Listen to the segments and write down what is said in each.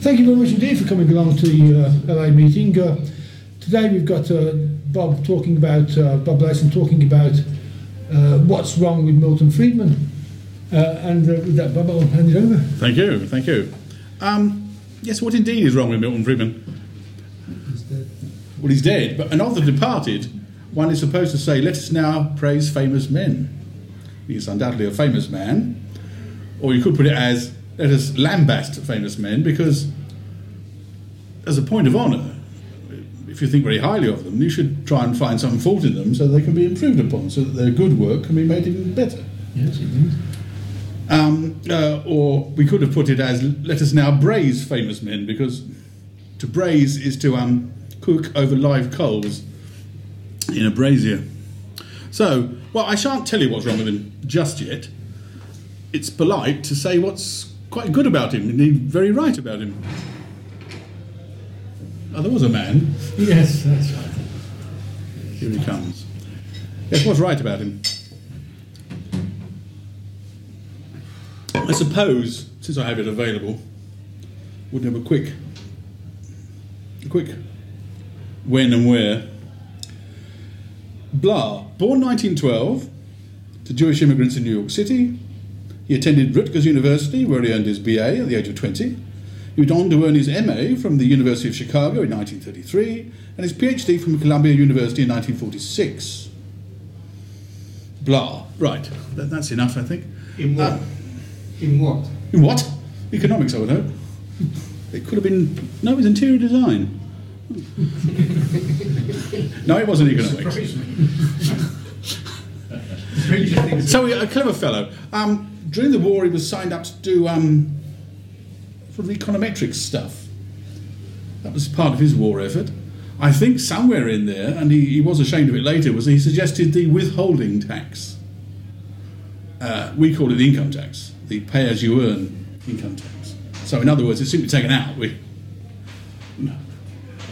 Thank you very much indeed for coming along to the uh, LA meeting. Uh, today we've got uh, Bob talking about, uh, Bob Layson talking about uh, what's wrong with Milton Friedman. Uh, and uh, with that, Bob, I'll hand it over. Thank you, thank you. Um, yes, what indeed is wrong with Milton Friedman? He's dead. Well, he's dead, but and of the departed, one is supposed to say, Let us now praise famous men. He is undoubtedly a famous man. Or you could put it as, Let us lambast famous men, because as a point of honour, if you think very highly of them, you should try and find some fault in them so they can be improved upon, so that their good work can be made even better. Yes, indeed. Um, uh, or we could have put it as let us now braise famous men because to braise is to um, cook over live coals in a brazier. So, well, I shan't tell you what's wrong with him just yet. It's polite to say what's quite good about him and very right about him. Oh, there was a man. Yes, that's right. Here he comes. Yes, what's right about him? I suppose, since I have it available, would have a quick, a quick when and where. Blah, born 1912 to Jewish immigrants in New York City. He attended Rutgers University, where he earned his BA at the age of 20. He went on to earn his MA from the University of Chicago in 1933 and his PhD from Columbia University in 1946. Blah. Right, that, that's enough, I think. In what? Uh, In what? in what? Economics, I would hope. It could have been. No, it was interior design. no, it wasn't economics. So, a clever fellow. Um, during the war, he was signed up to do um, econometrics stuff. That was part of his war effort. I think somewhere in there, and he, he was ashamed of it later, was he suggested the withholding tax. Uh, we call it the income tax, the pay as you earn income tax. So, in other words, it's simply taken out. We, no.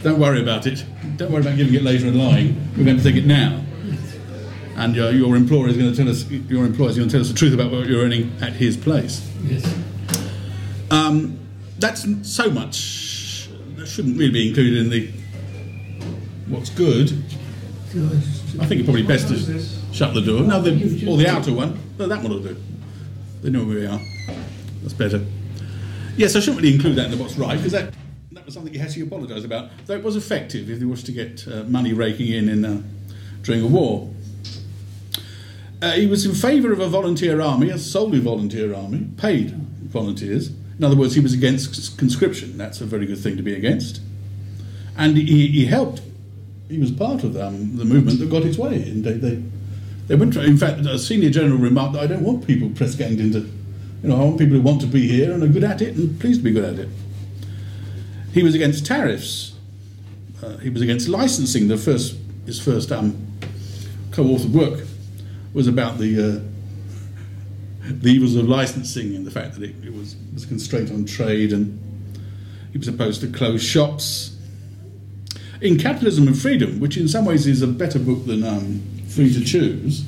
Don't worry about it. Don't worry about giving it later and lying. We're going to take it now. And your, your employer is going to tell us. Your employer is going to tell us the truth about what you're earning at his place. Yes. Um, that's so much. That shouldn't really be included in the what's good. I think it's probably best to shut the door. No, the, or the outer one. No, that one will do. They know where we are. That's better. Yes, I shouldn't really include that in the what's right because that that was something he had to apologise about. Though it was effective if they was to get uh, money raking in, in uh, during a war. Uh, he was in favour of a volunteer army, a solely volunteer army, paid volunteers. In other words, he was against conscription. That's a very good thing to be against. And he, he helped. He was part of um, the movement that got its way. And they, they, they went. In fact, a senior general remarked that I don't want people press ganged into. You know, I want people who want to be here and are good at it and pleased to be good at it. He was against tariffs. Uh, he was against licensing. The first, his first um, co-authored work was about the uh, the evils of licensing and the fact that it, it was was a constraint on trade, and he was supposed to close shops. In Capitalism and Freedom, which in some ways is a better book than um, Free to Choose,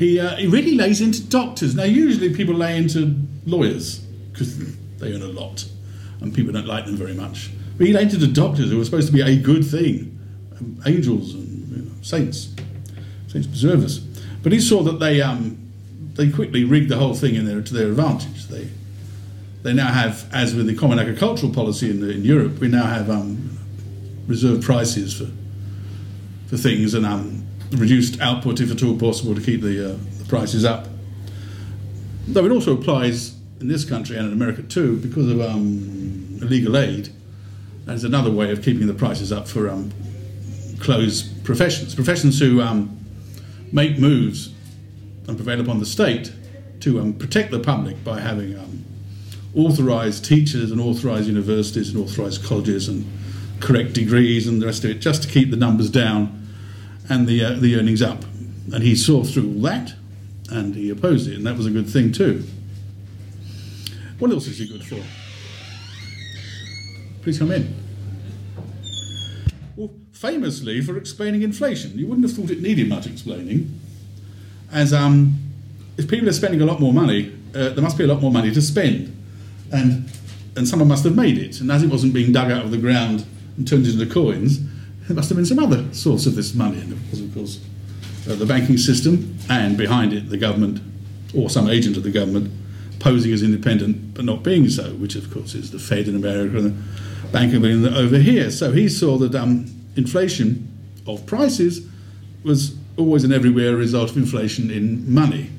he, uh, he really lays into doctors. Now, usually people lay into lawyers because they earn a lot and people don't like them very much. But he laid into doctors who were supposed to be a good thing, um, angels and you know, saints, saints preserve us. But he saw that they um, they quickly rigged the whole thing in their, to their advantage. They they now have, as with the common agricultural policy in, in Europe, we now have um, reserved prices for for things and um, reduced output, if at all possible, to keep the, uh, the prices up. Though it also applies in this country and in America too, because of um, illegal aid, as another way of keeping the prices up for um, closed professions, professions who um, make moves and prevail upon the state to um, protect the public by having um, authorised teachers and authorised universities and authorised colleges and correct degrees and the rest of it, just to keep the numbers down and the uh, the earnings up. And he saw through all that, and he opposed it, and that was a good thing too. What else is he good for? Please come in. Famously for explaining inflation. You wouldn't have thought it needed much explaining, as um, if people are spending a lot more money, uh, there must be a lot more money to spend. And and someone must have made it. And as it wasn't being dug out of the ground and turned into coins, there must have been some other source of this money. And of course, uh, the banking system, and behind it, the government or some agent of the government posing as independent but not being so, which, of course, is the Fed in America and the Bank of England over here. So he saw that um, inflation of prices was always and everywhere a result of inflation in money.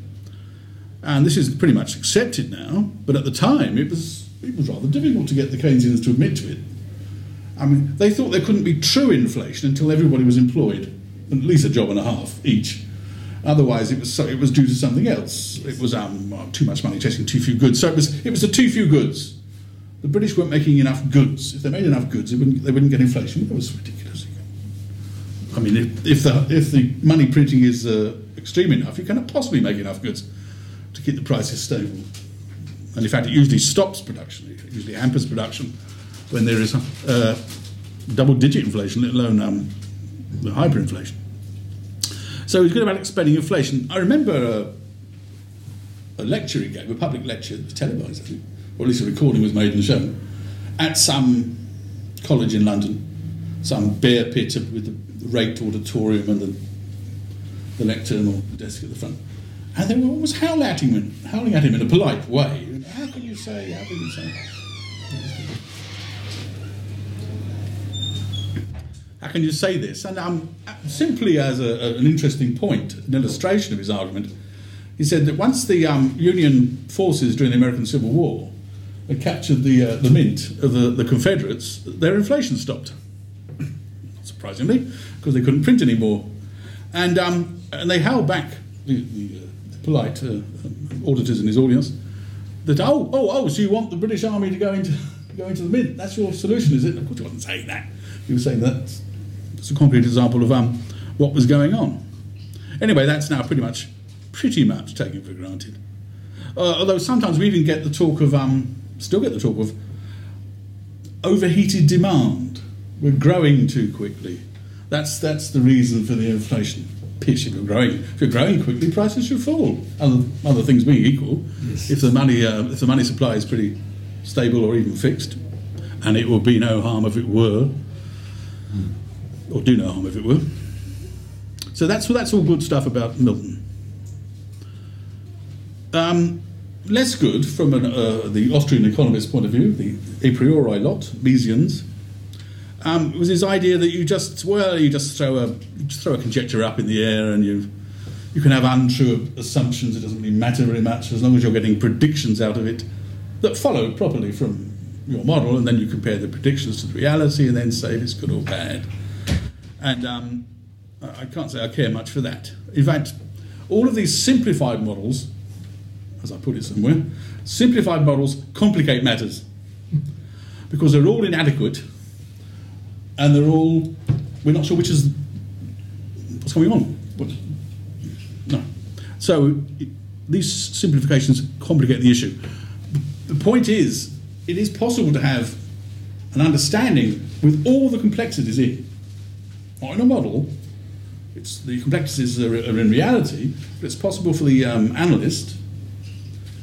And this is pretty much accepted now, but at the time it was, it was rather difficult to get the Keynesians to admit to it. I mean, they thought there couldn't be true inflation until everybody was employed, at least a job and a half each. Otherwise, it was so, it was due to something else. It was um, too much money chasing too few goods. So it was it was the too few goods. The British weren't making enough goods. If they made enough goods, they wouldn't, they wouldn't get inflation. That was ridiculous. I mean, if, if the if the money printing is uh, extreme enough, you cannot possibly make enough goods to keep the prices stable. And in fact, it usually stops production. It usually hampers production when there is uh, double-digit inflation, let alone um, hyperinflation. So he's good about explaining inflation. I remember a, a lecture he gave, a public lecture, televised, I think, or at least a recording was made and shown, at some college in London, some bear pit with the raked auditorium and the, the lectern or the desk at the front. And they were always howling at him, howling at him in a polite way. How can you say, how can you say? How can you say this? And um, simply as a, an interesting point, an illustration of his argument, he said that once the um, Union forces during the American Civil War captured the, uh, the mint of the, the Confederates, their inflation stopped. Surprisingly, because they couldn't print anymore. And, um, and they held back the, the uh, polite uh, auditors in his audience that, oh, oh, oh, so you want the British Army to go into, go into the mint? That's your solution, is it? Of course, he wasn't saying that. He was saying that it's a concrete example of um, what was going on. Anyway, that's now pretty much, pretty much taken for granted. Uh, although sometimes we even get the talk of, um, still get the talk of overheated demand. We're growing too quickly. That's that's the reason for the inflation. Pitch. If you're growing, if you're growing quickly, prices should fall. Other, other things being equal, yes. if the money uh, if the money supply is pretty stable or even fixed, and it would be no harm if it were. Mm or do no harm if it were. So that's that's all good stuff about Milton. Um, less good from an, uh, the Austrian economist's point of view, the a priori lot, Misesians, um, was his idea that you just well you just throw a just throw a conjecture up in the air and you you can have untrue assumptions. It doesn't really matter very much as long as you're getting predictions out of it that follow properly from your model, and then you compare the predictions to the reality, and then say if it's good or bad. And um, I can't say I care much for that. In fact, all of these simplified models, as I put it somewhere, simplified models complicate matters because they're all inadequate and they're all, we're not sure which is, what's going on. What, no. So these simplifications complicate the issue. The point is, it is possible to have an understanding with all the complexities in not in a model. It's, the complexities are, are in reality, but it's possible for the um, analyst,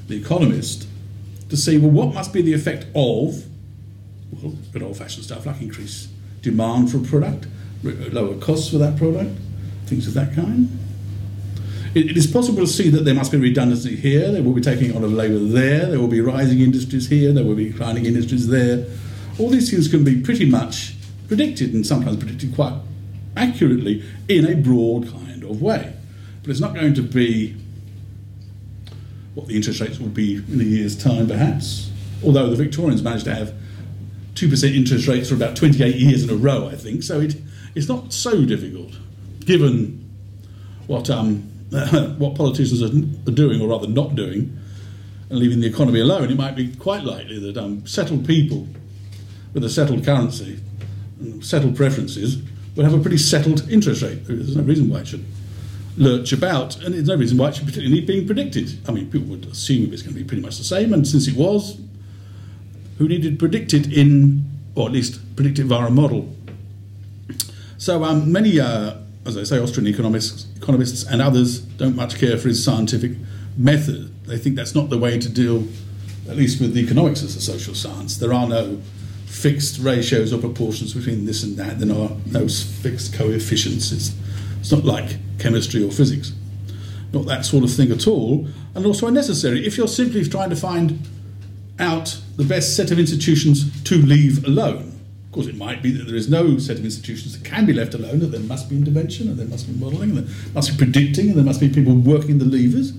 the economist, to see well what must be the effect of well, good old-fashioned stuff like increased demand for a product, uh, lower costs for that product, things of that kind. It, it is possible to see that there must be redundancy here, there will be taking on of labour there, there will be rising industries here, there will be declining industries there. All these things can be pretty much predicted and sometimes predicted quite accurately in a broad kind of way. But it's not going to be what the interest rates will be in a year's time, perhaps. Although the Victorians managed to have 2% interest rates for about 28 years in a row, I think. So it, it's not so difficult, given what, um, what politicians are, doing, or rather not doing, and leaving the economy alone. It might be quite likely that um, settled people with a settled currency and settled preferences would have a pretty settled interest rate. There's no reason why it should lurch about, and there's no reason why it should particularly need being predicted. I mean, people would assume it was going to be pretty much the same, and since it was, who needed to predict it in, or at least predict it via a model? So um, many, uh, as I say, Austrian economists, economists and others don't much care for his scientific method. They think that's not the way to deal at least with the economics as a social science, there are no fixed ratios or proportions between this and that. There are no fixed coefficients. It's, it's not like chemistry or physics. Not that sort of thing at all, and also unnecessary. If you're simply trying to find out the best set of institutions to leave alone, of course, it might be that there is no set of institutions that can be left alone, that there must be intervention, and there must be modelling, and there must be predicting, and there must be people working the levers.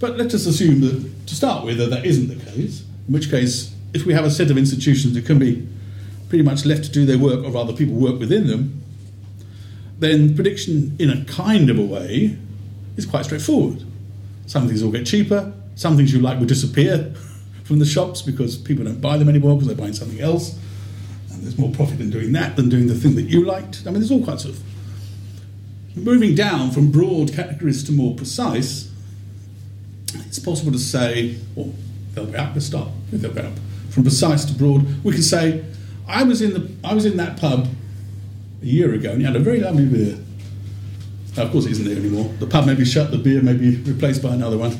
But let us assume that, to start with, that that isn't the case, in which case, if we have a set of institutions that can be pretty much left to do their work, or rather people work within them, then prediction, in a kind of a way, is quite straightforward. Some things will get cheaper, some things you like will disappear from the shops because people don't buy them anymore because they're buying something else. And there's more profit in doing that than doing the thing that you liked. I mean, there's all kinds of. Moving down from broad categories to more precise, it's possible to say, well, they'll be up, let's start they'll be up. From precise to broad, we can say, I was in the I was in that pub a year ago and you had a very lovely beer. Now, of course, it isn't there anymore. The pub may be shut, the beer may be replaced by another one.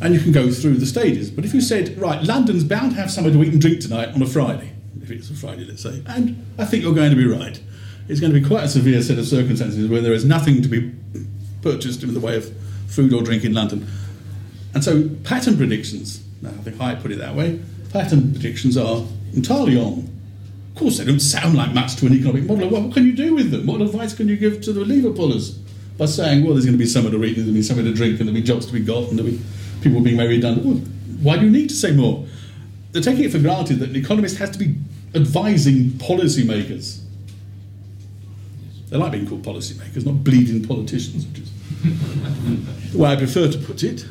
And you can go through the stages. But if you said, right, London's bound to have somewhere to eat and drink tonight on a Friday, if it's a Friday, let's say, and I think you're going to be right. It's going to be quite a severe set of circumstances where there is nothing to be purchased in the way of food or drink in London. And so pattern predictions, now I think I put it that way, pattern predictions are entirely on. Of course, they don't sound like much to an economic modeler. What can you do with them? What advice can you give to the lever pullers? By saying, well, there's going to be somewhere to eat, there's going to be somewhere to drink, and there'll be jobs to be got, and there'll be people being made redundant. Well, why do you need to say more? They're taking it for granted that an economist has to be advising policymakers. They like being called policymakers, not bleeding politicians, which is the way I prefer to put it.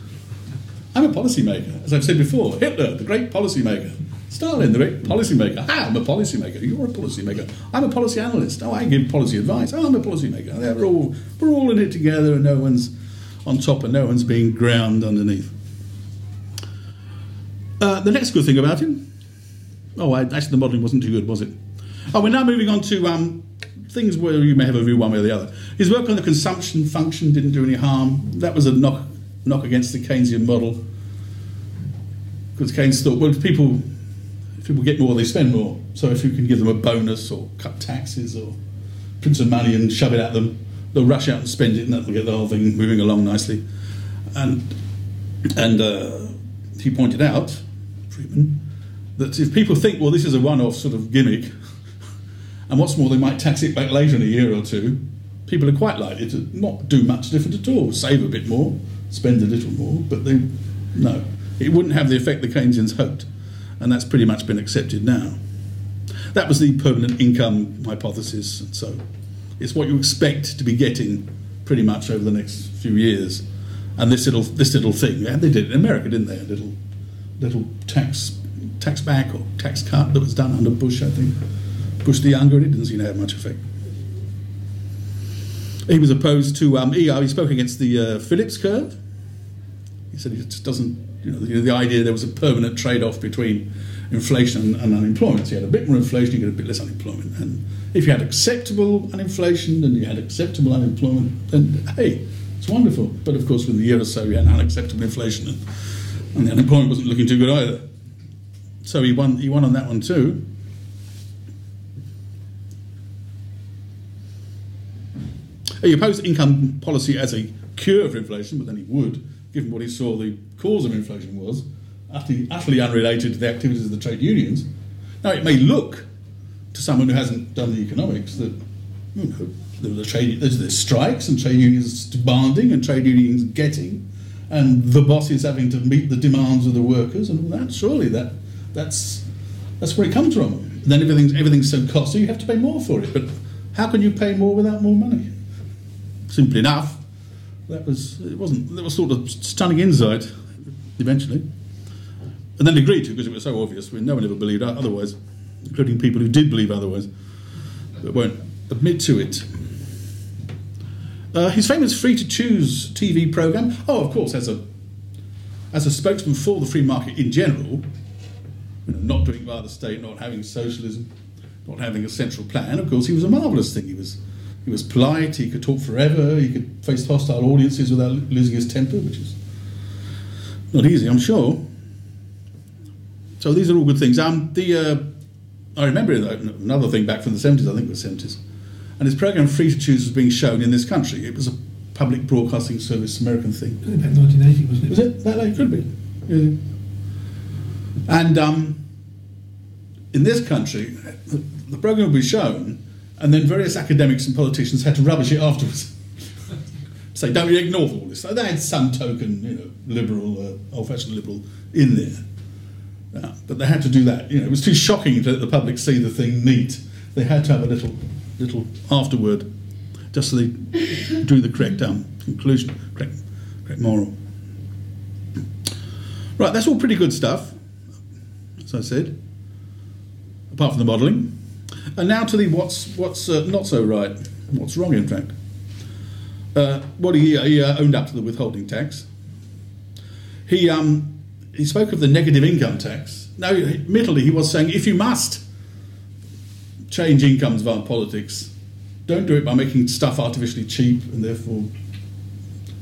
I'm a policymaker, as I've said before. Hitler, the great policymaker. Stalin, the great policymaker. Ah, I'm a policymaker. You're a policymaker. I'm a policy analyst. Oh, I give policy advice. Oh, I'm a policymaker. We're all, we're all in it together, and no one's on top, and no one's being ground underneath. Uh, the next good thing about him. Oh, I, actually, the modelling wasn't too good, was it? Oh, we're now moving on to um, things where you may have a view one way or the other. His work on the consumption function didn't do any harm. That was a knock, knock against the Keynesian model. Because Keynes thought, well, people, people get more, they spend more. So if you can give them a bonus or cut taxes or print some money and shove it at them, they'll rush out and spend it, and that'll get the whole thing moving along nicely. And and uh, he pointed out, that if people think, well, this is a one-off sort of gimmick, and what's more, they might tax it back later in a year or two, people are quite likely to not do much different at all, save a bit more, spend a little more, but they no, it wouldn't have the effect the Keynesians hoped, and that's pretty much been accepted now. That was the permanent income hypothesis, so it's what you expect to be getting pretty much over the next few years. And this little this little thing, yeah, they did it in America, didn't they? A little little tax tax back or tax cut that was done under Bush, I think. Bush the younger, and it didn't seem to have much effect. He was opposed to um, ER. He spoke against the uh, Phillips curve. He said it just doesn't, you know, the, the idea there was a permanent trade-off between inflation and, unemployment. So you had a bit more inflation, you get a bit less unemployment. And if you had acceptable inflation and you had acceptable unemployment, then hey, it's wonderful. But of course, within a year or so, you had unacceptable inflation and, and the unemployment wasn't looking too good either. So he won, he won on that one too. He opposed income policy as a cure for inflation, but then he would, given what he saw the cause of inflation was, utterly, utterly unrelated to the activities of the trade unions. Now, it may look to someone who hasn't done the economics that you know, the trade, there's, there's strikes and trade unions demanding and trade unions getting, and the bosses having to meet the demands of the workers and all that. Surely that that's that's where it comes from. And then everything's everything's so costly, you have to pay more for it. But how can you pay more without more money? Simply enough, that was it wasn't that was sort of stunning insight eventually. And then agreed to because it was so obvious. I no one ever believed otherwise, including people who did believe otherwise, but won't admit to it. Uh, his famous free to choose TV program. Oh, of course, as a as a spokesman for the free market in general, you know, not doing by the state, not having socialism, not having a central plan. Of course, he was a marvelous thing. He was he was polite. He could talk forever. He could face hostile audiences without losing his temper, which is not easy, I'm sure. So these are all good things. Um, the uh, I remember another thing back from the 70s, I think it was 70s, and his program Free to Choose was being shown in this country. It was a public broadcasting service American thing. About 1980, wasn't it? Was it that late? Could be. Yeah. And um, in this country, the program would be shown, and then various academics and politicians had to rubbish it afterwards. Say, don't ignore all this. So they had some token, you know, liberal, uh, old-fashioned liberal in there. But they had to do that. You know, it was too shocking to let the public see the thing neat. They had to have a little, little afterword, just so they drew the correct um, conclusion, correct, correct moral. Right, that's all pretty good stuff, as I said, apart from the modelling. And now to the what's what's uh, not so right, what's wrong, in fact. Uh, what he, he uh, owned up to the withholding tax. He um, he spoke of the negative income tax. Now, admittedly, he was saying if you must change incomes via politics, don't do it by making stuff artificially cheap and therefore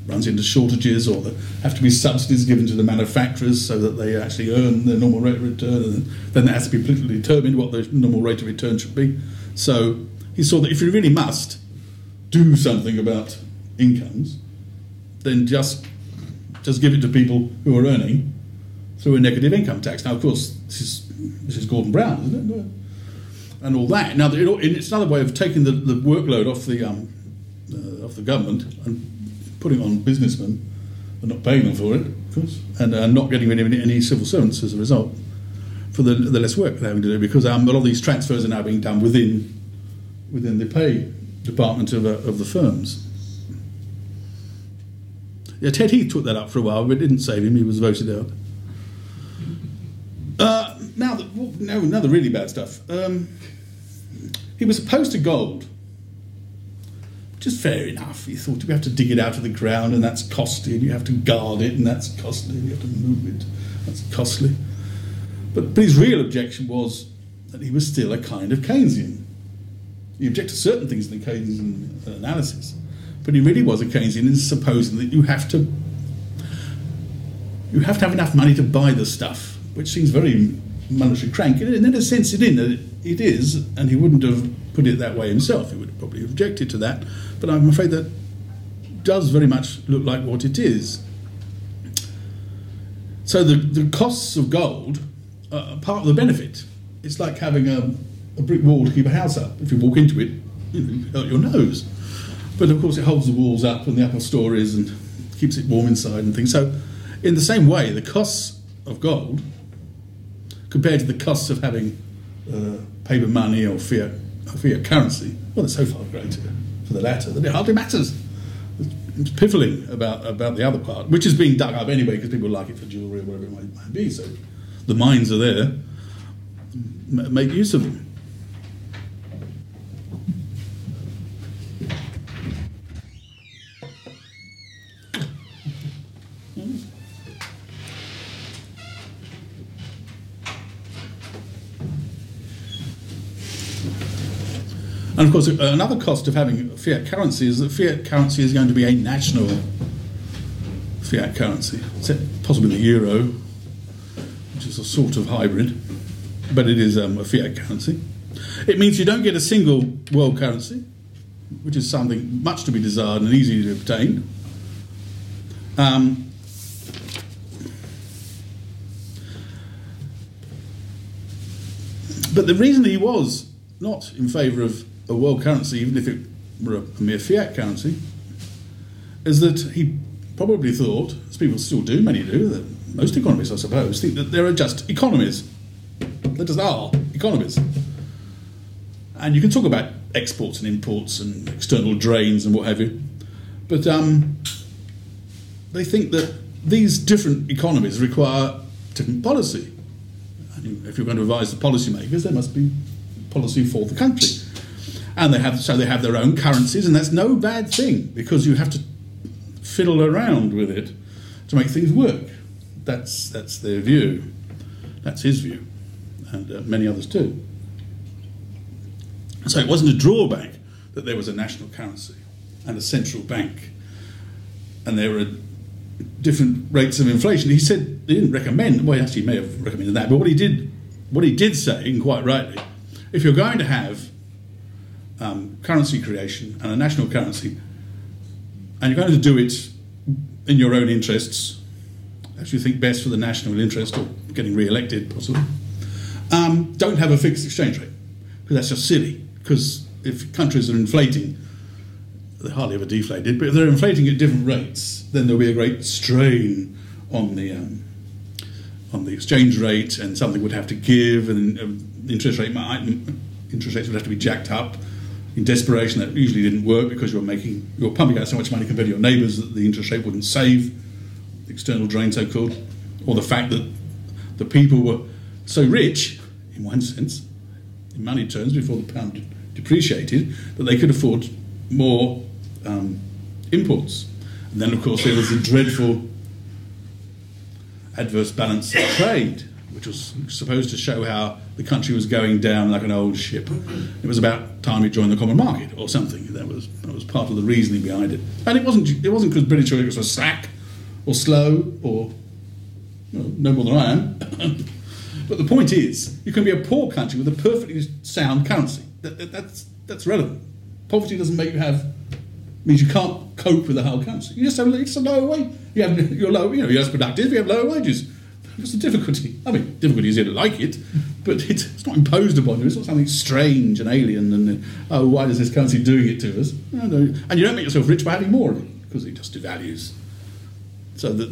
runs into shortages or there have to be subsidies given to the manufacturers so that they actually earn their normal rate of return and then that has to be politically determined what the normal rate of return should be. So he saw that if you really must do something about incomes, then just just give it to people who are earning through a negative income tax. Now, of course, this is, this is Gordon Brown, isn't it? And all that. Now, it's another way of taking the, the workload off the, um, uh, off the government and putting on businessmen and not paying them for it, of course, and uh, not getting rid of any, any, civil servants as a result for the, the less work they're having to do because um, a lot of these transfers are now being done within, within the pay department of, uh, of the firms. Yeah, Ted Heath took that up for a while, but it didn't save him. He was voted out. Uh, now, the, well, no, now the really bad stuff. Um, he was opposed to gold, which is fair enough. He thought you have to dig it out of the ground, and that's costly, and you have to guard it, and that's costly, and you have to move it, that's costly. But, but his real objection was that he was still a kind of Keynesian. He objected to certain things in the Keynesian analysis, but he really was a Keynesian in supposing that you have to you have to have enough money to buy the stuff which seems very monetary crank. And in a sense, it, in, it is, and he wouldn't have put it that way himself. He would have probably objected to that. But I'm afraid that does very much look like what it is. So the, the costs of gold are part of the benefit. It's like having a, a brick wall to keep a house up. If you walk into it, you hurt your nose. But of course, it holds the walls up and the upper stories and keeps it warm inside and things. So, in the same way, the costs of gold compared to the costs of having uh, paper money or fiat, fiat currency, well, they're so far greater for the latter that it hardly matters. It's piffling about, about the other part, which is being dug up anyway because people like it for jewellery or whatever it might, might be. So the mines are there, make use of them. And of course, another cost of having fiat currency is that fiat currency is going to be a national fiat currency, possibly the euro, which is a sort of hybrid, but it is um, a fiat currency. It means you don't get a single world currency, which is something much to be desired and easy to obtain. Um, but the reason he was not in favour of a world currency, even if it were a, mere fiat currency, is that he probably thought, as people still do, many do, that most economists, I suppose, think that there are just economies. There just are economies. And you can talk about exports and imports and external drains and what have you, but um, they think that these different economies require different policy. If you're going to advise the policymakers, there must be policy for the country and they have so they have their own currencies, and that's no bad thing because you have to fiddle around with it to make things work. That's that's their view. That's his view, and uh, many others too. So it wasn't a drawback that there was a national currency and a central bank, and there were different rates of inflation. He said he didn't recommend. Well, he actually, may have recommended that, but what he did, what he did say, and quite rightly, if you're going to have currency creation and a national currency, and you're going to do it in your own interests, as you think best for the national interest or getting re-elected, possibly, um, don't have a fixed exchange rate because that's just silly. Because if countries are inflating, they hardly ever deflated, but if they're inflating at different rates, then there'll be a great strain on the um, on the exchange rate, and something would have to give, and um, interest rate might, interest rates would have to be jacked up. In desperation, that usually didn't work because you were making you're pumping out so much money compared to your neighbours that the interest rate wouldn't save the external drain, so called, or the fact that the people were so rich, in one sense, in money terms, before the pound depreciated, that they could afford more um, imports. And then, of course, there was the dreadful adverse balance of trade, which was supposed to show how the country was going down like an old ship. It was about time it joined the common market or something. That was that was part of the reasoning behind it. And it wasn't it wasn't because British economics were slack or slow or well, no more than I am. but the point is, you can be a poor country with a perfectly sound currency. That, that, that's that's relevant. Poverty doesn't make you have means you can't cope with the whole currency. You just have it's a lower wage. You have you're low, you know, you're less productive. You have lower wages. What's the difficulty? I mean, difficulty is you don't like it, but it's not imposed upon you. It's not something strange and alien. And oh, why does this currency doing it to us? And you don't make yourself rich by having more of it because it just devalues. So the,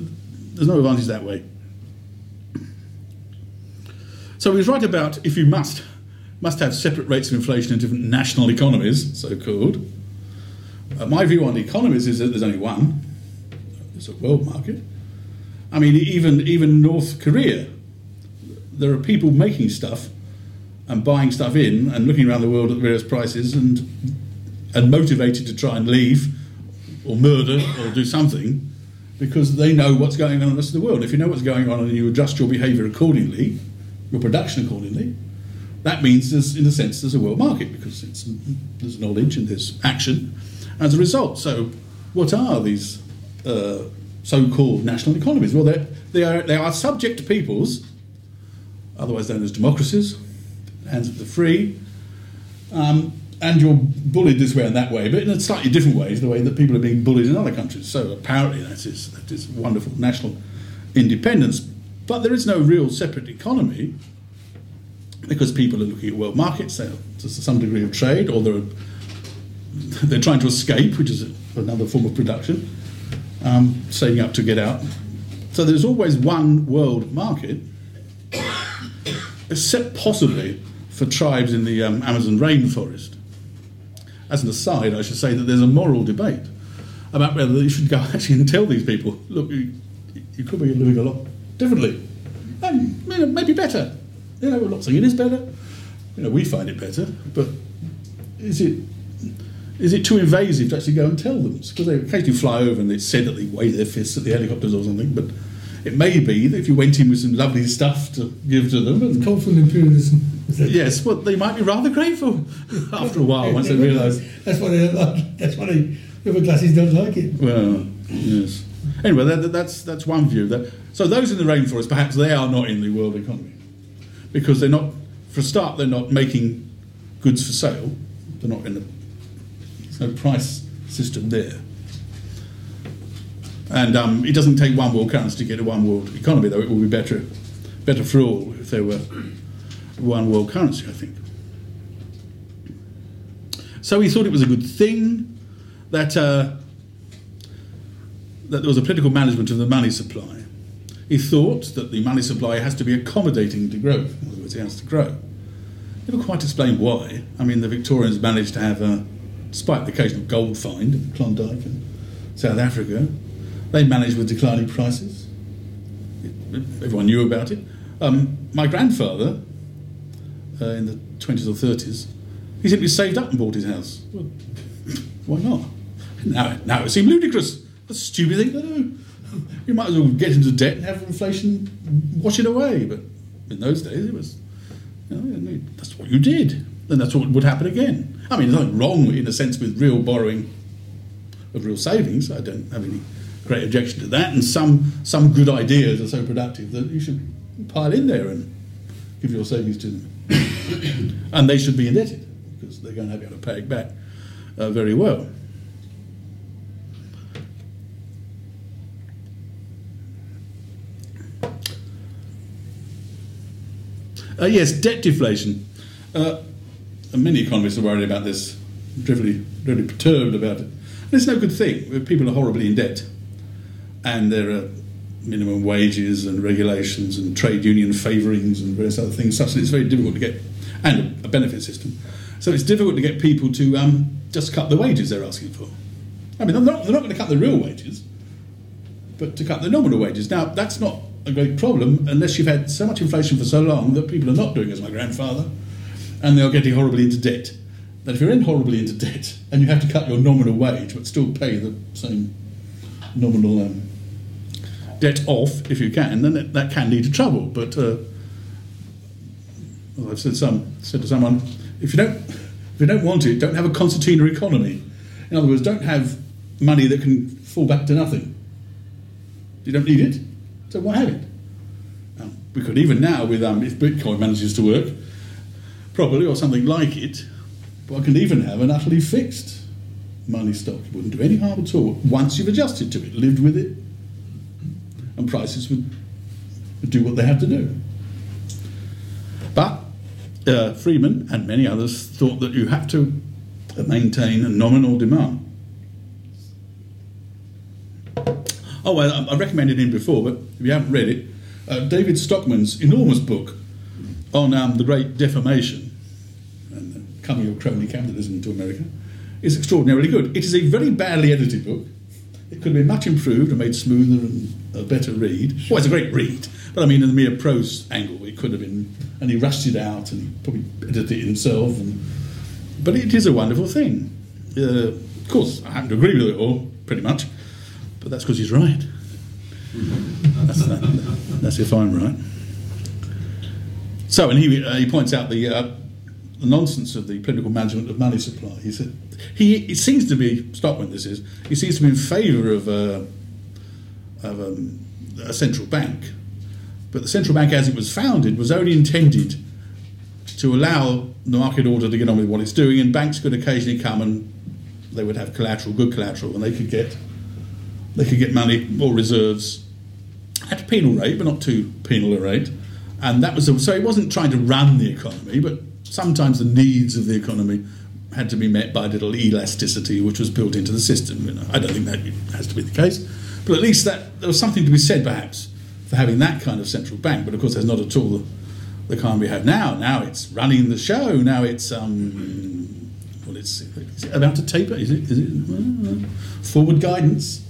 there's no advantage that way. So he was right about if you must must have separate rates of inflation in different national economies, so called. Uh, my view on economies is that there's only one. It's a world market. I mean, even even North Korea, there are people making stuff and buying stuff in and looking around the world at various prices and and motivated to try and leave or murder or do something because they know what's going on in the rest of the world. If you know what's going on and you adjust your behaviour accordingly, your production accordingly, that means there's, in a sense, there's a world market because there's knowledge and there's action as a result. So, what are these uh, so-called national economies? Well, they are they are subject to peoples, otherwise known as democracies, hands of the free, um, and you're bullied this way and that way, but in a slightly different way to the way that people are being bullied in other countries. So apparently that is that is wonderful national independence, but there is no real separate economy because people are looking at world markets, to some degree of trade, or they're they're trying to escape, which is another form of production, um, saving up to get out. So there's always one world market, except possibly for tribes in the um, Amazon rainforest. As an aside, I should say that there's a moral debate about whether you should go actually and tell these people, look, you, you could be living a lot differently, and you know, maybe better. You know, we're not saying it is better. You know, we find it better, but is it is it too invasive to actually go and tell them? Because they occasionally fly over and it's said that they wave their fists at the helicopters or something, but it may be that if you went in with some lovely stuff to give to them and confident imperialism. Yes, well, they might be rather grateful after a while once they realise. That's why they don't like. That's why they river glasses don't like it. Well, yes. Anyway, that, that's that's one view. That so those in the rainforest, perhaps they are not in the world economy because they're not. For a start, they're not making goods for sale. They're not in the no price system there. And um, it doesn't take one world currency to get a one world economy, though it would be better, better for all if there were one world currency, I think. So he thought it was a good thing that, uh, that there was a political management of the money supply. He thought that the money supply has to be accommodating to growth. In other words, it has to grow. Never quite explained why. I mean, the Victorians managed to have a despite the occasional gold find in Klondike and South Africa, they managed with declining prices. Everyone knew about it. Um, my grandfather, uh, in the 20s or 30s, he simply saved up and bought his house. Well, why not? Now, now it seemed ludicrous. A stupid thing to do. You might as well get into debt and have inflation wash it away. But in those days, it was, you know, that's what you did. And that's what would happen again. I mean, there's nothing wrong in a sense with real borrowing of real savings. I don't have any great objection to that, and some some good ideas are so productive that you should pile in there and give your savings to them, and they should be indebted because they're going to have to pay it back uh, very well. Uh, yes, debt deflation. Uh, many economists are worried about this, dreadfully, dreadfully perturbed about it. And it's no good thing. People are horribly in debt, and there are minimum wages and regulations and trade union favourings and various other things, such that it's very difficult to get, and a benefit system. So it's difficult to get people to um, just cut the wages they're asking for. I mean, they're not, they're not going to cut the real wages, but to cut the nominal wages. Now, that's not a great problem unless you've had so much inflation for so long that people are not doing as my grandfather and they're getting horribly into debt. That if you're in horribly into debt and you have to cut your nominal wage but still pay the same nominal um, debt off if you can, then that, that can lead to trouble. But uh, well, I've said, some, said to someone, if you don't if you don't want it, don't have a concertina economy. In other words, don't have money that can fall back to nothing. You don't need it, so why have it? We could even now, with um, if Bitcoin manages to work properly or something like it, But I can even have an utterly fixed money stock. It wouldn't do any harm at all once you've adjusted to it, lived with it, and prices would, do what they have to do. But uh, Friedman and many others thought that you have to maintain a nominal demand. Oh, well, I recommended him before, but if you haven't read it, uh, David Stockman's enormous book on um, the Great Deformation coming of crony capitalism to America is extraordinarily good. It is a very badly edited book. It could have been much improved and made smoother and a better read. Well, it's a great read, but I mean, in the mere prose angle, it could have been. And he rushed it out and he probably edited it himself. And, but it is a wonderful thing. Uh, of course, I happen to agree with it all, pretty much, but that's because he's right. That's, that, that's if I'm right. So, and he, uh, he points out the, uh, the nonsense of the political management of money supply. He said he it seems to be Stockman. This is he seems to be in favour of, uh, of um, a central bank, but the central bank, as it was founded, was only intended to allow the market order to get on with what it's doing, and banks could occasionally come and they would have collateral, good collateral, and they could get they could get money or reserves at a penal rate, but not too penal a rate. And that was a, so it wasn't trying to run the economy, but sometimes the needs of the economy had to be met by a little elasticity, which was built into the system. You know, I don't think that has to be the case, but at least that there was something to be said, perhaps, for having that kind of central bank. But of course, there's not at all the, the kind we have now. Now it's running the show. Now it's um, well, it's about to taper. Is it? Is it uh, forward guidance?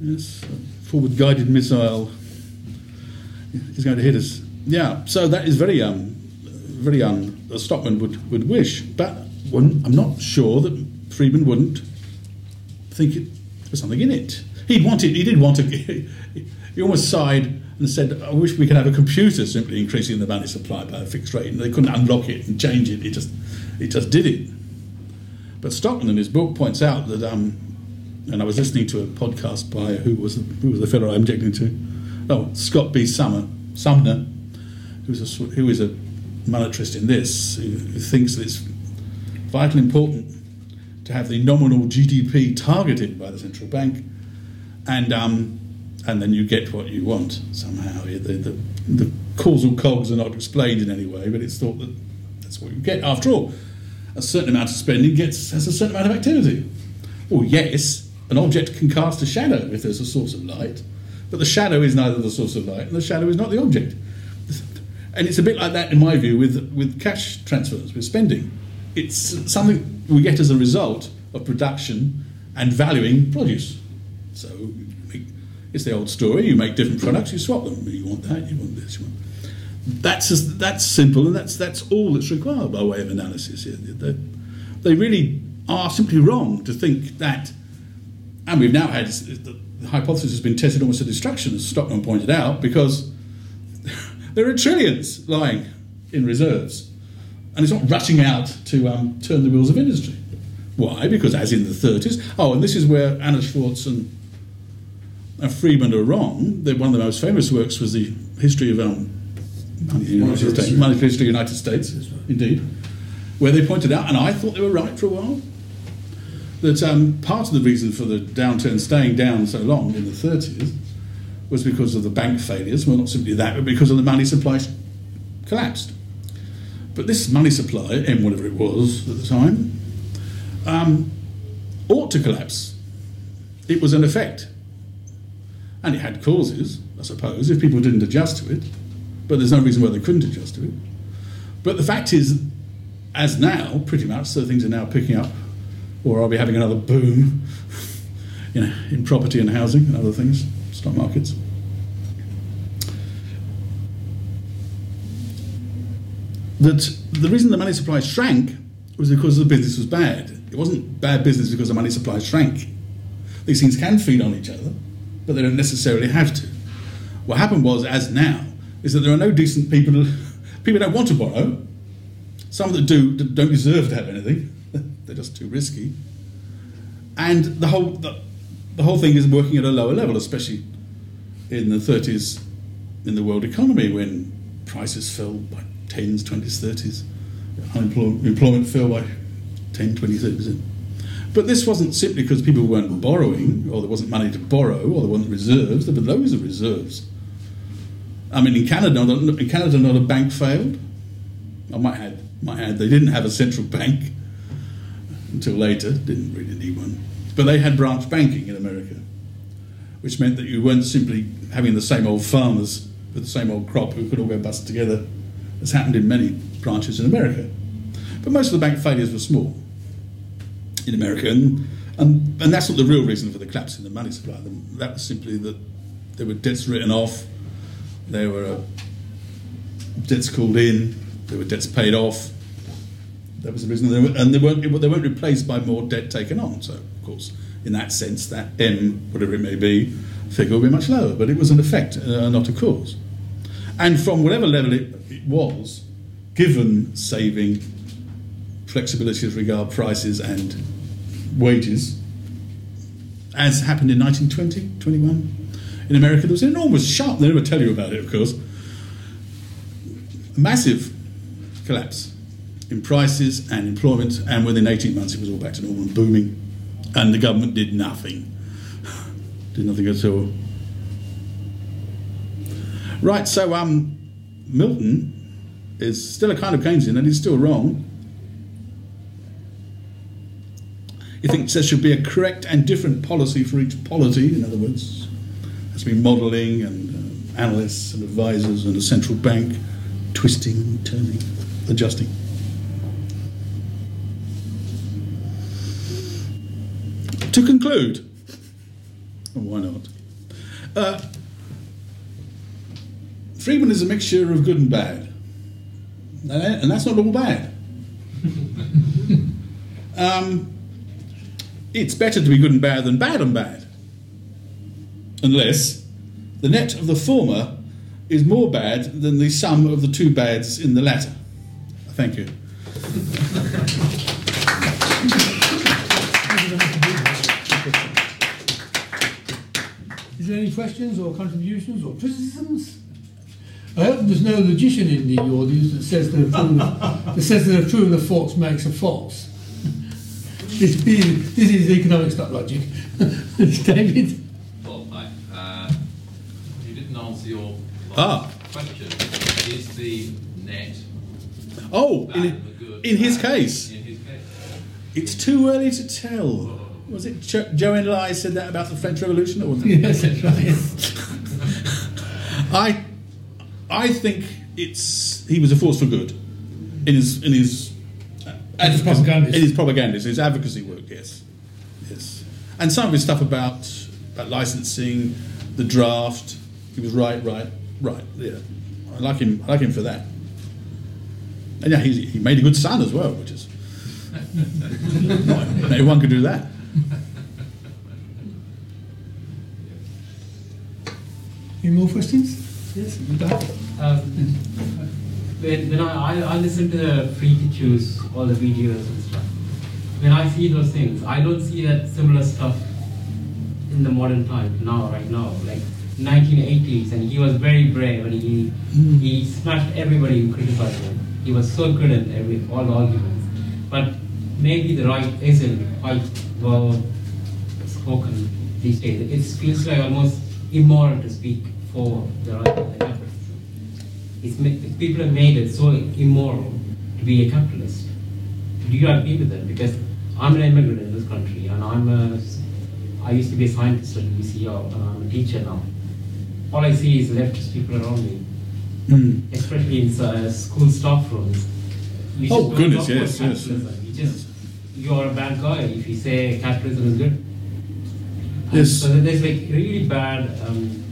Yes, forward guided missile is going to hit us. Yeah, so that is very um, very um, Stockman would, would wish, but I'm not sure that Friedman wouldn't think it, there was something in it. He'd want it. He did want to. He almost sighed and said, "I wish we could have a computer simply increasing the money supply by a fixed rate." And they couldn't unlock it and change it. It just, it just did it. But Stockman in his book points out that, um, and I was listening to a podcast by who was who was the fellow I'm objecting to? Oh, Scott B. Summer, Sumner, who's a, who is a monetarist in this, who, who thinks that it's vitally important to have the nominal GDP targeted by the central bank, and um, and then you get what you want somehow. The, the, the, causal cogs are not explained in any way, but it's thought that that's what you get. After all, a certain amount of spending gets has a certain amount of activity. Well, yes, an object can cast a shadow if there's a source of light, but the shadow is neither the source of light and the shadow is not the object. And it's a bit like that, in my view, with, with cash transfers, with spending. It's something we get as a result of production and valuing produce. So it's the old story. You make different products, you swap them. You want that, you want this. You want. That's that's simple, and that's that's all that's required by way of analysis. They, they really are simply wrong to think that, and we've now had the hypothesis has been tested almost to destruction, as Stockman pointed out, because there are trillions lying in reserves, and it's not rushing out to um, turn the wheels of industry. Why? Because as in the 30s, oh, and this is where Anna Schwartz and and Friedman are wrong. One of the most famous works was the history of um, monetary history of the United States, indeed, where they pointed out, and I thought they were right for a while, that um, part of the reason for the downturn staying down so long in the 30s was because of the bank failures. Well, not simply that, but because of the money supply collapsed. But this money supply, M whatever it was at the time, um, ought to collapse. It was an effect. And it had causes, I suppose, if people didn't adjust to it. But there's no reason why they couldn't adjust to it. But the fact is, as now, pretty much, so things are now picking up, or are we having another boom you know, in property and housing and other things, stock markets? That the reason the money supply shrank was because the business was bad. It wasn't bad business because the money supply shrank. These things can feed on each other, but they don't necessarily have to. What happened was, as now, is that there are no decent people. People don't want to borrow. Some that do don't deserve to have anything. They're just too risky. And the whole the, the whole thing is working at a lower level, especially in the 30s in the world economy when prices fell by 10s, 20s, 30s. Unemployment employment fell by 10, 20, 30%. But this wasn't simply because people weren't borrowing, or there wasn't money to borrow, or there weren't reserves. There were loads of reserves. I mean, in Canada, in Canada, not a bank failed. I might add, might add, they didn't have a central bank until later. Didn't really need one, but they had branch banking in America, which meant that you weren't simply having the same old farmers with the same old crop who could all go bust together, as happened in many branches in America. But most of the bank failures were small in America, and, and, and that's not the real reason for the collapse in the money supply. That was simply that there were debts written off there were uh, debts called in, there were debts paid off. That was the reason, they were, and they weren't, they weren't replaced by more debt taken on. So, of course, in that sense, that M, whatever it may be, figure will be much lower. But it was an effect, uh, not a cause. And from whatever level it, it was, given saving, flexibility as regard prices and wages, as happened in 1920, 21, in America, there was an enormous shock. They never tell you about it, of course. Massive collapse in prices and employment, and within 18 months it was all back to normal and booming. And the government did nothing. did nothing at all. Right, so um, Milton is still a kind of Keynesian and he's still wrong. He thinks there should be a correct and different policy for each polity, in other words, has been modelling and uh, analysts and advisors and a central bank twisting, and turning, adjusting. To conclude, why not? Uh, Friedman is a mixture of good and bad, and that's not all bad. um, it's better to be good and bad than bad and bad unless the net of the former is more bad than the sum of the two bads in the latter. Thank you. Is there any questions or contributions or criticisms? I hope there's no logician in the audience that says that a true, that says that a true and a false makes a false. this, this is economics, not logic. It's David? Well, I, uh, you didn't answer your ah. Question is the net. Oh, in, in, his case. in his case. It's too early to tell. Was it jo- Zhou Enlai said that about the French Revolution? Or yes, that's right. I, I think it's he was a force for good in his in his as propagandist. in his propagandist, his advocacy work. Yes, yes, and some of his stuff about about licensing, the draft. He was right, right, Right, yeah. I like him. I like him for that. And yeah, he, he made a good son as well, which is anyone could do that. Any more questions? Yes, um, when, when I, I, I listen to the free to choose all the videos and stuff, when I see those things, I don't see that similar stuff in the modern time now, right now, like 1980s, and he was very brave and he he smashed everybody who criticized him. He was so good at every all arguments, but maybe the right isn't quite well spoken these days. It feels like almost immoral to speak for the right. It's, people have made it so immoral to be a capitalist. Do you agree with that? Because I'm an immigrant in this country, and I'm a, I used to be a scientist at UCL, and I'm a teacher now. All I see is leftist people around me, Mm. especially in uh, school staff rooms. You Oh, goodness, about yes, yes. You just you're a bad guy if you say capitalism is good. Yes. So there's like really bad um,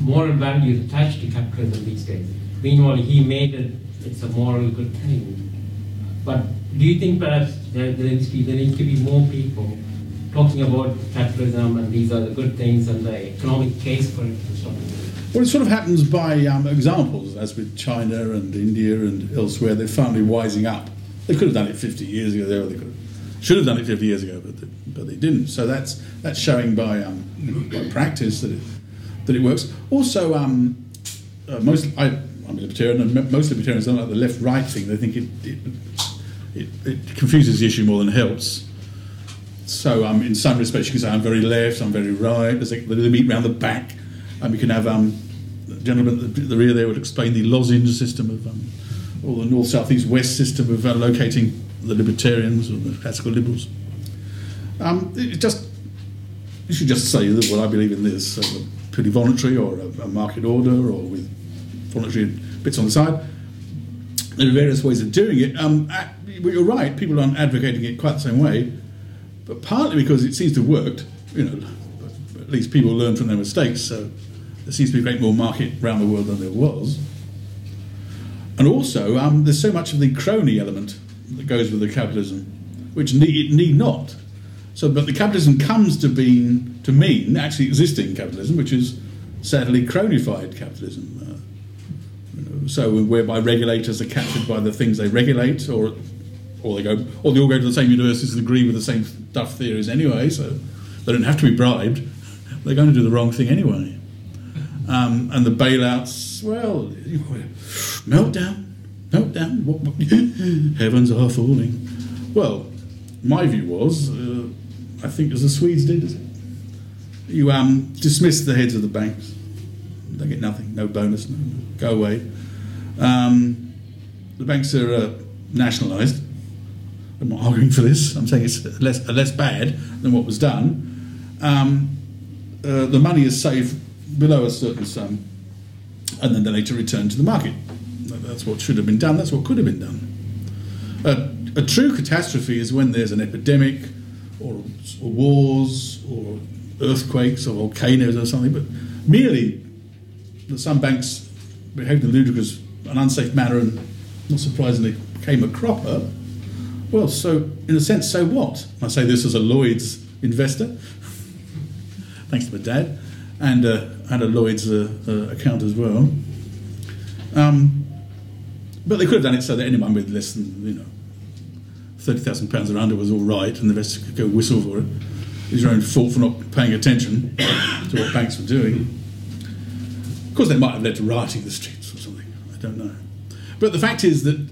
moral values attached to capitalism these days. Meanwhile, he made it, it's a moral good thing. But do you think perhaps there, there, needs to be, there needs to be more people talking about capitalism and these are the good things and the economic case for it and? Well, it sort of happens by um, examples, as with China and India and elsewhere. They're finally wising up. They could have done it 50 years ago. They could have, should have done it 50 years ago, but they, but they didn't. So that's that's showing by, um, by practice that it that it works. Also, um, uh, most I, I'm a libertarian, and most libertarians don't like the left-right thing. They think it it, it it confuses the issue more than helps. So, um, in some respects, you can say I'm very left, I'm very right. There's a, they meet round the back, and we can have um, the gentleman at the, the rear there would explain the lozenge system of, um, or the north, south, east, west system of uh, locating the libertarians or the classical liberals. Um, it just you should just say that well, I believe in this, uh, purely voluntary or a, a market order or with voluntary bits on the side. There are various ways of doing it. Um, you're right, people aren't advocating it quite the same way, but partly because it seems to have worked. You know, at least people learn from their mistakes. So there seems to be a great more market around the world than there was. And also, um, there's so much of the crony element that goes with the capitalism, which need, it need not. So, but the capitalism comes to being to mean actually existing capitalism, which is sadly cronified capitalism. Uh, you know, so, whereby regulators are captured by the things they regulate, or or they go, or they all go to the same universities and agree with the same stuff theories anyway. So, they don't have to be bribed. They're going to do the wrong thing anyway. Um, and the bailouts, well, meltdown, meltdown. Heavens are falling. Well, my view was, uh, I think as the Swedes did, you um, dismiss the heads of the banks. They get nothing, no bonus, no, go away. Um, the banks are uh, nationalised. I'm not arguing for this. I'm saying it's less, less bad than what was done. Um, uh, the money is saved below a certain sum, and then they're later returned to the market. That's what should have been done. That's what could have been done. A, a true catastrophe is when there's an epidemic, or, or wars, or earthquakes, or volcanoes, or something. But merely that some banks behaved in ludicrous and unsafe manner, and not surprisingly became a cropper. Well, so in a sense, so what? I say this as a Lloyd's investor, thanks to my dad, and uh, and a Lloyd's uh, uh, account as well. Um, but they could have done it so that anyone with less than you know thirty thousand pounds or under was all right, and the rest could go whistle for it. It was your own fault for not paying attention to what banks were doing. Of course, they might have led to rioting in the streets or something. I don't know. But the fact is that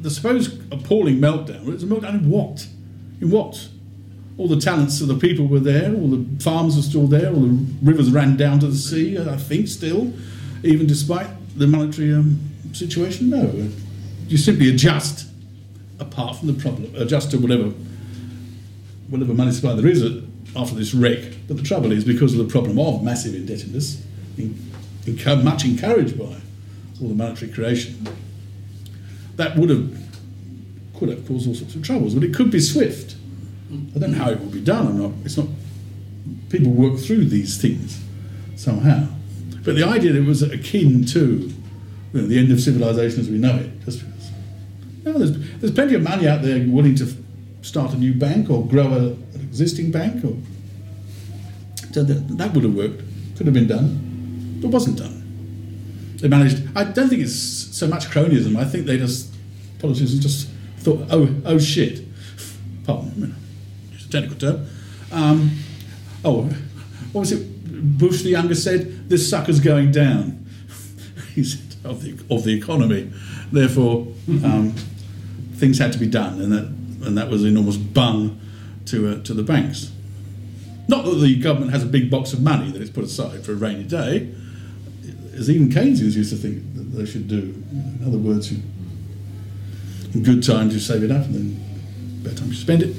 the supposed appalling meltdown, it was a meltdown in what? In what? All the talents of the people were there, all the farms were still there, all the rivers ran down to the sea, I think, still, even despite the monetary um, situation. No. You simply adjust apart from the problem, uh, adjust to whatever whatever money supply there is after this wreck. But the trouble is, because of the problem of massive indebtedness, in, in, much encouraged by all the monetary creation, that would have could have caused all sorts of troubles. But it could be swift. I don't know how it will be done. I'm not. It's not. People work through these things somehow. But the idea that it was akin to you know, the end of civilization as we know it, just. No, there's, there's plenty of money out there willing to start a new bank or grow a, an existing bank. Or, so that, that would have worked. Could have been done, but wasn't done. They managed. I don't think it's so much cronyism. I think they just politicians just thought, oh, oh shit. Pardon, know, it's a technical term. Um, oh, what was it? Bush the younger said, "This sucker's going down." he said of the of the economy. Therefore, um, things had to be done, and that and that was an enormous bung to uh, to the banks. Not that the government has a big box of money that it's put aside for a rainy day, as even Keynesians used to think that they should do. In other words, you, in good times you save it up, and then bad times you spend it.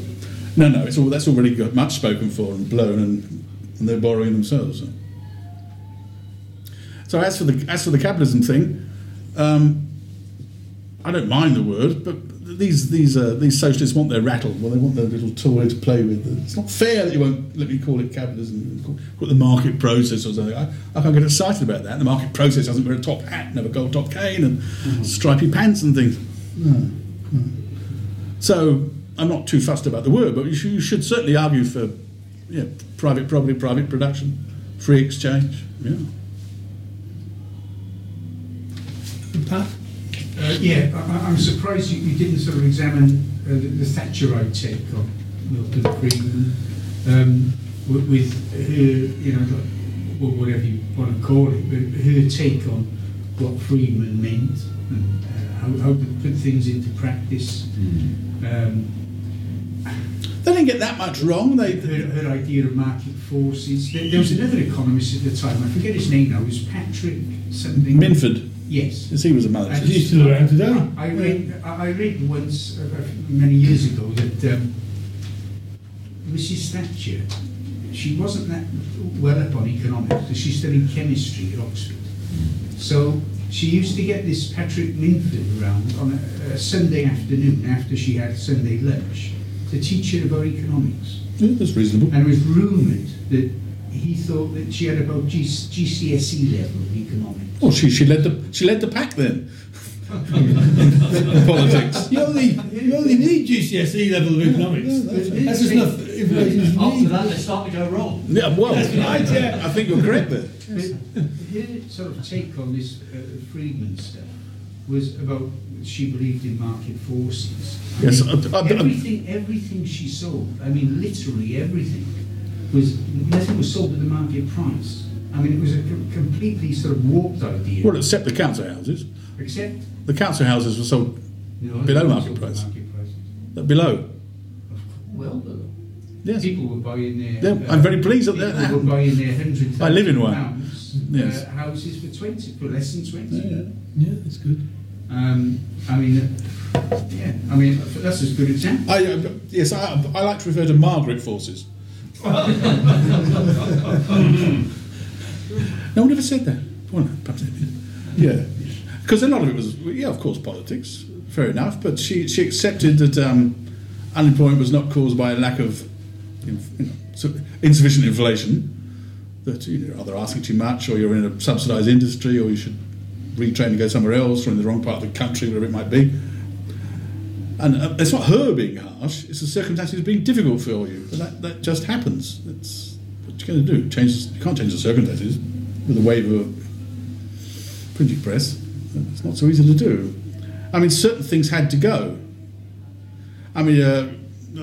No, no, it's all that's already got much spoken for and blown, and, and they're borrowing themselves. So. as for the as for the capitalism thing, um, I don't mind the word, but these these uh, these socialists want their rattle. Well, they want their little toy to play with. It's not fair that you won't let me call it capitalism. Call, call it the market process or something. I, I can't get excited about that. The market process doesn't wear a top hat, never gold top cane, and mm-hmm. stripy pants and things. No, no. So I'm not too fussed about the word, but you should, you should certainly argue for yeah, private property, private production, free exchange. Yeah. Pat? Uh, yeah, I, am surprised you, you, didn't sort of examine uh, the, the, Thatcherite take on Milton Friedman um, with, with, her, you know, whatever you want to call it, but her take on what Friedman meant and uh, how, how to put things into practice. Mm. Um, they didn't get that much wrong. They her, her idea of market forces. There, there, was another economist at the time. I forget his name now. It was Patrick something. Minford. Yes. Because he was a mother. He's still around today. I, read, I read once, uh, many years ago, that um, Mrs. Thatcher, she wasn't that well up on economics because she studied chemistry at Oxford. So she used to get this Patrick Minford around on a, a Sunday afternoon after she had Sunday lunch to teach her about economics. Yeah, that's reasonable. And it was rumoured that he thought that she had about G- GCSE level of economics. Well, she, she led the she led the pack then. Politics. You only you only need GCSE level of economics. Yeah, that's, that's just enough information. After that, they start to go wrong. Yeah, well, right, yeah. I think you're correct there. Her sort of take on this uh, Friedman stuff was about she believed in market forces. Yes, I mean, I, I, everything everything she sold. I mean, literally everything was nothing was sold at the market price. I mean, it was a completely sort of warped idea. Well, except the council houses. Except the council houses were sold no, below market price. Market prices. Below. Well, yes. people were buying their. Yeah, uh, I'm very pleased that that People were buying their hundred. I live in one. Pounds, yes. Uh, houses for twenty, for less than twenty. Yeah, yeah, that's good. Um, I mean, yeah, I mean that's as good example. I, uh, yes, I, I like to refer to Margaret forces. no one ever said that. Well, perhaps they did. Yeah, because a lot of it was, yeah, of course, politics. Fair enough, but she she accepted that um, unemployment was not caused by a lack of you know, insufficient inflation. That you know, either asking too much, or you're in a subsidised industry, or you should retrain to go somewhere else, or in the wrong part of the country, whatever it might be. And uh, it's not her being harsh; it's the circumstances being difficult for you. But that, that just happens. It's what you're going to do. Change. You can't change the circumstances with a wave of a printing press. It's not so easy to do. I mean, certain things had to go. I mean, uh,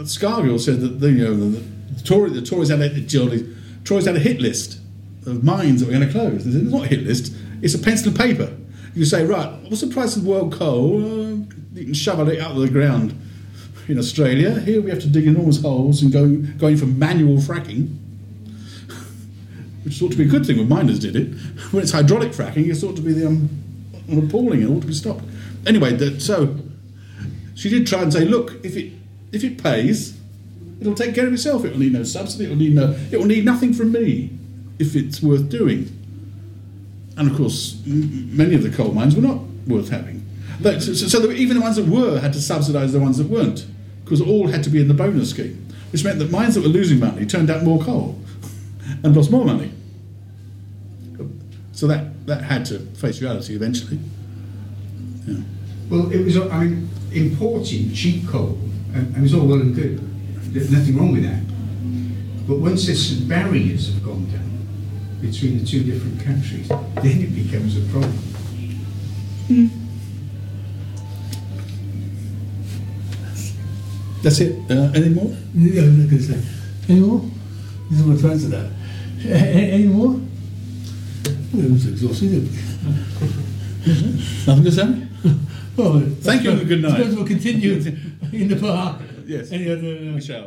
Scargill said that the, you know, the, the, Tory, the Tories had a, the Tories had a hit list of mines that were going to close. It's not a hit list; it's a pencil and paper. You say, right, what's the price of world coal? Uh, you can shovel it out of the ground in Australia. Here we have to dig enormous holes and go going for manual fracking, which ought to be a good thing when miners did it. When it's hydraulic fracking, it's ought to be the um, appalling. It ought to be stopped. Anyway, the, so she did try and say, look, if it if it pays, it'll take care of itself. It'll need no subsidy. It'll need no. It will need nothing from me if it's worth doing. And of course, m- many of the coal mines were not worth having. But, so, so even the ones that were had to subsidise the ones that weren't, because all had to be in the bonus scheme, which meant that mines that were losing money turned out more coal and lost more money. So that, that had to face reality eventually. Yeah. Well, it was, I mean, importing cheap coal, and it was all well and good. There's nothing wrong with that. But once there's barriers have gone down between the two different countries, then it becomes a problem. Mm. That's it. Uh, any more? Yeah, I'm not going to say. Any more? This is my answer that. A- Any more? Well, it was exhausting. Nothing to say? Well, Thank you and good night. We'll continue in the park. Yes. Any other? uh, We shall.